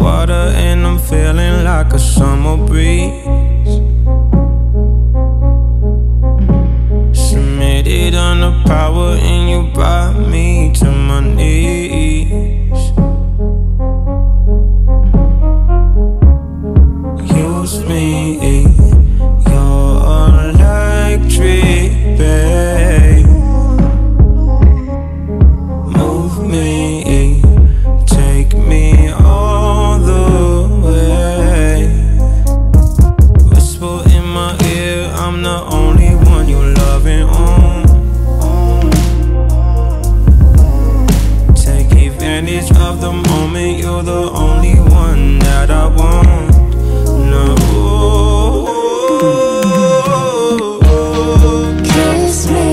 water and I'm feeling like a summer breeze. Submitted on the power in your body. Of the moment, you're the only one that I want. No. Kiss me.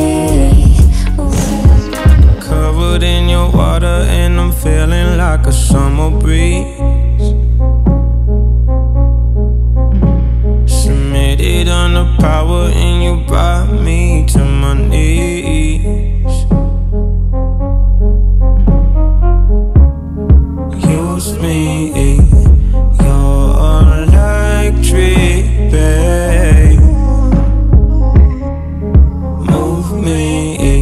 Covered in your water, and I'm feeling like a summer breeze. Submitted under power, me,